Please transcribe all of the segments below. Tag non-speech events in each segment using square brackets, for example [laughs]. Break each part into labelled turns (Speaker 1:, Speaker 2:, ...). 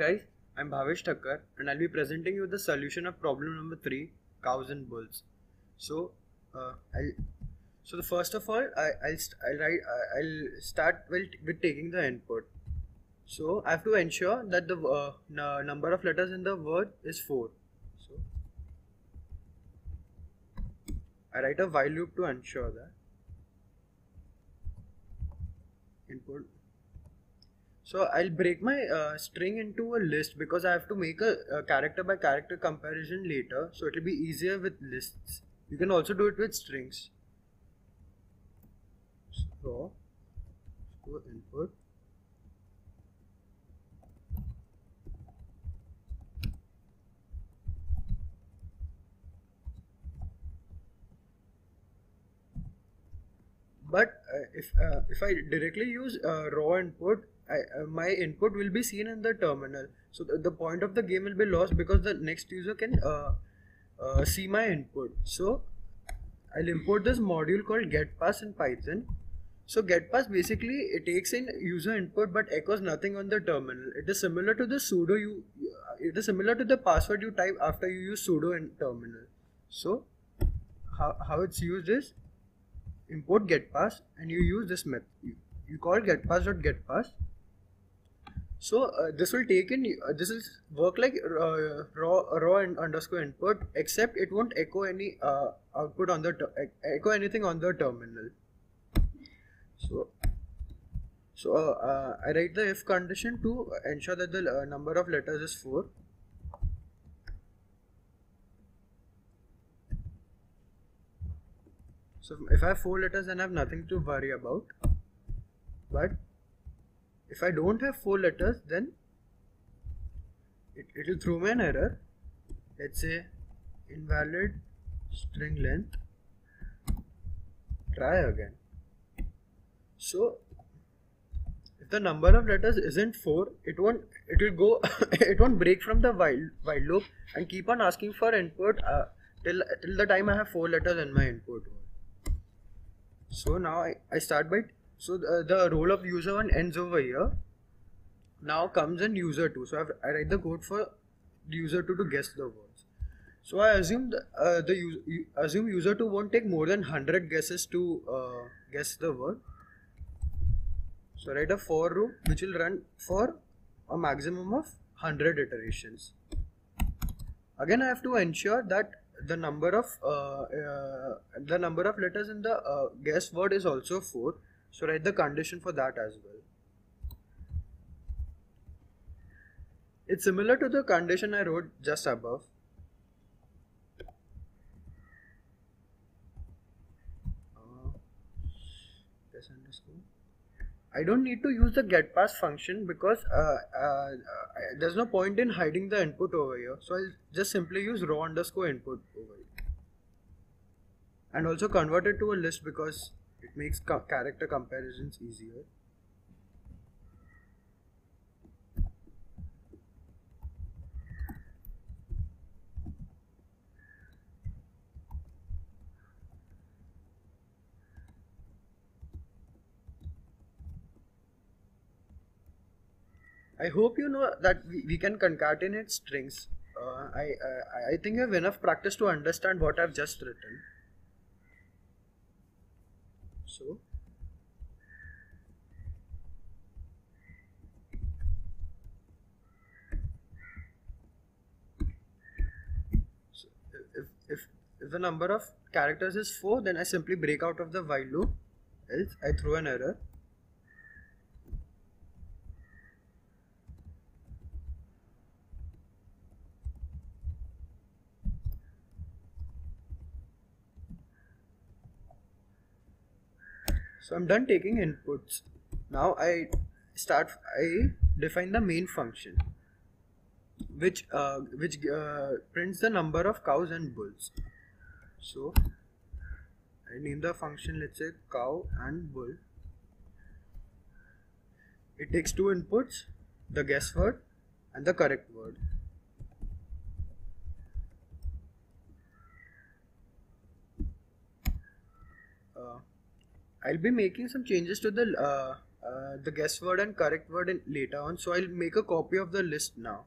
Speaker 1: guys, I'm Bhavesh Thakkar and I'll be presenting you the solution of problem number 3 cows and bulls. So, uh, I'll so the first of all I, I'll, I'll write I'll start with, with taking the input. So I have to ensure that the uh, number of letters in the word is 4. So I write a while loop to ensure that input so I'll break my uh, string into a list because I have to make a, a character by character comparison later. So it'll be easier with lists. You can also do it with strings. So, so input. But uh, if uh, if I directly use uh, raw input, I, uh, my input will be seen in the terminal. So the, the point of the game will be lost because the next user can uh, uh, see my input. So I'll import this module called getPass in Python. So getPass basically it takes in user input but echoes nothing on the terminal. It is similar to the sudo you. It is similar to the password you type after you use sudo in terminal. So how, how it's used is import getPass and you use this method. You, you call getPass.getPass so uh, this will take in uh, this will work like uh, raw raw and underscore input except it won't echo any uh, output on the echo anything on the terminal. So so uh, uh, I write the if condition to ensure that the number of letters is 4 so if I have 4 letters then I have nothing to worry about. But if I don't have four letters then it, it will throw me an error. Let's say invalid string length. Try again. So if the number of letters isn't 4 it won't it will go [laughs] it won't break from the while while loop and keep on asking for input uh, till till the time I have 4 letters in my input. So now I, I start by so the, the role of user one ends over here. Now comes in user two. So I've, I write the code for user two to guess the words. So I assume the, uh, the u- assume user two won't take more than hundred guesses to uh, guess the word. So write a for loop which will run for a maximum of hundred iterations. Again, I have to ensure that the number of uh, uh, the number of letters in the uh, guess word is also four so write the condition for that as well. It's similar to the condition I wrote just above. Uh, I don't need to use the getPass function because uh, uh, there's no point in hiding the input over here. So I'll just simply use raw underscore input over here. And also convert it to a list because it makes character comparisons easier. I hope you know that we, can concatenate strings. Uh, I, I I think I have enough practice to understand what I've just written. So if, if, if the number of characters is 4 then I simply break out of the while loop. Else I throw an error so I'm done taking inputs. Now I start I define the main function which uh, which uh, prints the number of cows and bulls. So I name the function let's say cow and bull. It takes two inputs the guess word and the correct word uh, I'll be making some changes to the uh, uh, the guess word and correct word in later on. So I'll make a copy of the list now.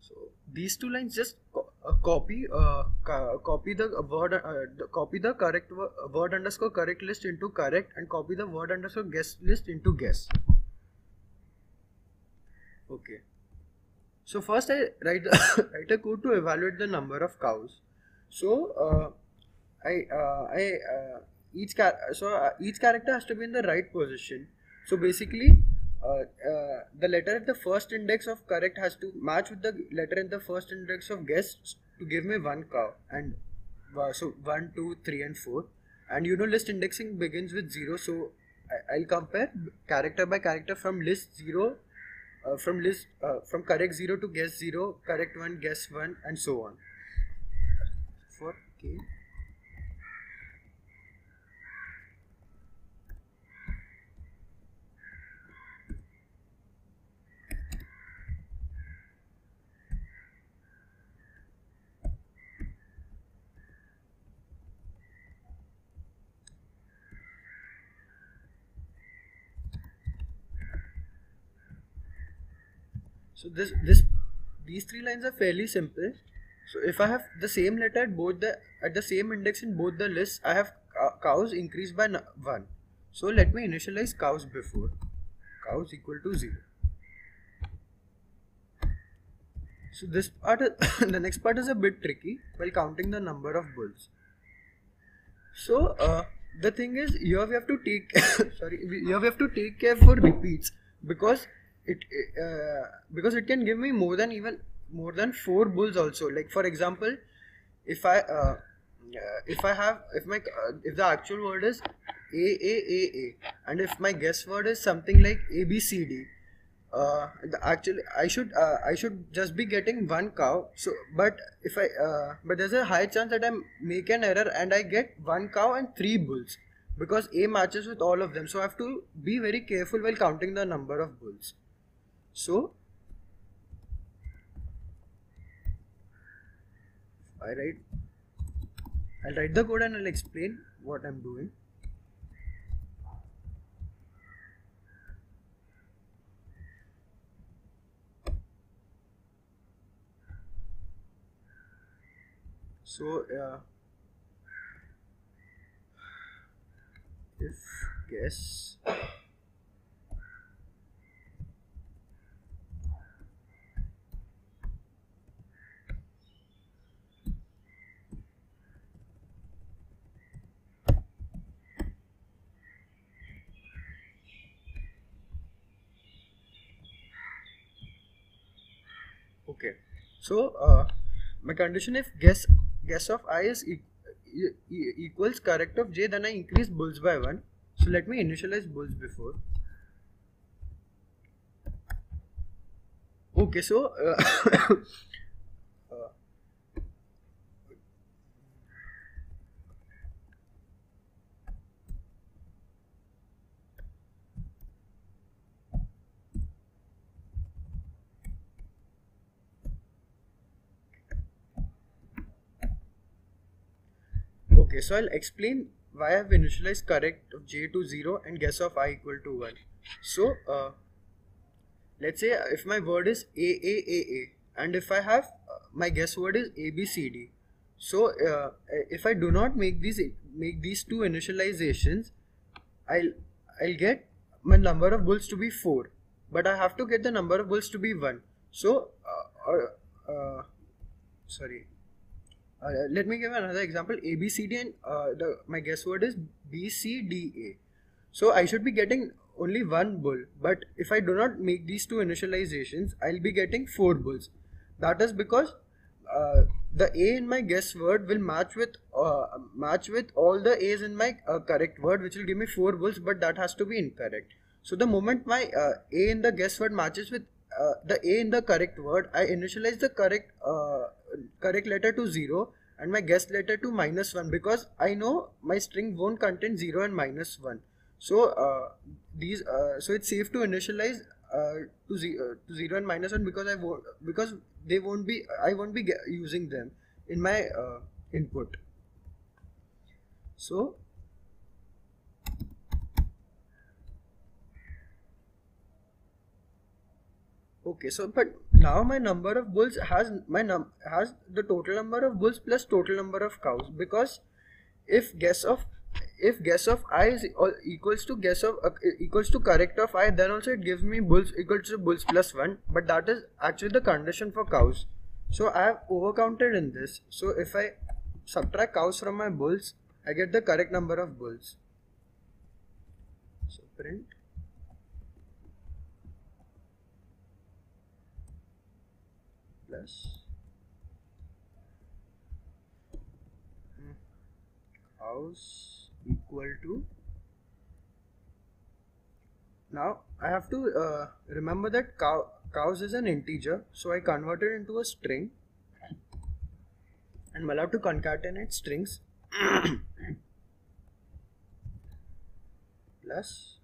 Speaker 1: So these two lines just co- uh, copy uh, co- copy the word uh, copy the correct wo- word underscore correct list into correct and copy the word underscore guess list into guess. Okay. So first I write [coughs] write a code to evaluate the number of cows. So uh, I uh, I each car so each character has to be in the right position. So basically uh, the letter at the first index of correct has to match with the letter in the first index of guess to give me one cow and uh, so one two three and four. And you know list indexing begins with zero so I, i'll compare character by character from list zero uh, from list uh, from correct zero to guess zero correct one guess one and so on. For k So this this these three lines are fairly simple. So if I have the same letter at both the at the same index in both the lists, I have cows increased by one. So let me initialize cows before cows equal to zero. So this part, [coughs] the next part is a bit tricky while counting the number of bulls. So uh, the thing is, here we have to take [coughs] sorry, here we have to take care for repeats because it uh, because it can give me more than even more than four bulls also. Like for example, if I uh, uh, if I have if my uh, if the actual word is a a a a and if my guess word is something like a b c d uh, the actually I should uh, I should just be getting one cow. So, but if I uh, but there's a high chance that I make an error and I get one cow and three bulls because A matches with all of them. So I have to be very careful while counting the number of bulls. So I write I'll write the code and I'll explain what I'm doing. So uh, if guess okay so uh, my condition if guess guess of i is e- e- e- equals correct of j then i increase bulls by 1 so let me initialize bulls before okay so uh, uh, Okay, so I'll explain why I've initialized correct of j to 0 and guess of i equal to 1. So, uh, let's say if my word is a a a a and if I have uh, my guess word is a b c d. So, uh, if I do not make these make these two initializations, I'll I'll get my number of bulls to be 4, but I have to get the number of bulls to be 1. So, uh, uh, sorry uh, let me give another example. A b c d and uh, the my guess word is b c d a. So i should be getting only one bull. But if i do not make these two initializations i'll be getting four bulls. That is because uh, the a in my guess word will match with uh, match with all the a's in my uh, correct word which will give me four bulls but that has to be incorrect. So the moment my a in the guess word matches with the a in the correct word i initialize the correct correct letter to 0 and my guess letter to minus 1 because I know my string won't contain 0 and minus 1 so uh, these uh, so it's safe to initialize uh, to, zero, uh, to 0 and minus 1 because I won't because they won't be I won't be using them in my uh, input. So okay so but now my number of bulls has my num has the total number of bulls plus total number of cows because if guess of if guess of i is equals to guess of uh, equals to correct of i then also it gives me bulls equals to bulls plus 1 but that is actually the condition for cows. So i have overcounted in this. So if i subtract cows from my bulls i get the correct number of bulls. So print plus. Cows equal to. Now I have to uh, remember that cow, cows is an integer so I convert it into a string. And I'm allowed to concatenate strings. [coughs] Plus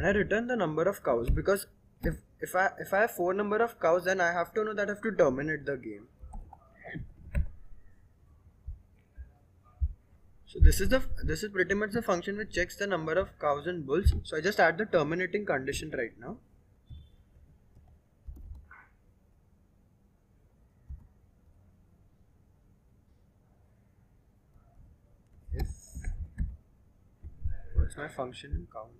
Speaker 1: and I return the number of cows because if if I if I have four number of cows then I have to know that I have to terminate the game. So this is the this is pretty much the function which checks the number of cows and bulls. So I just add the terminating condition right now. What's my function in count?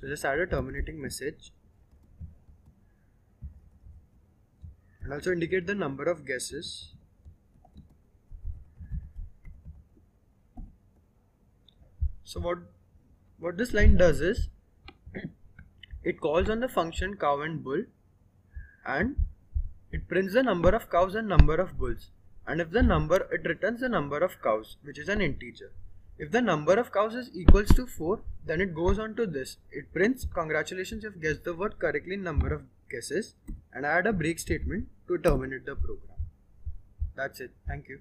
Speaker 1: So just add a terminating message and also indicate the number of guesses. So what what this line does is it calls on the function cow and bull and it prints the number of cows and number of bulls and if the number it returns the number of cows which is an integer. If the number of cows is equals to 4, then it goes on to this. It prints, congratulations, you've guessed the word correctly number of guesses and add a break statement to terminate the program. That's it. Thank you.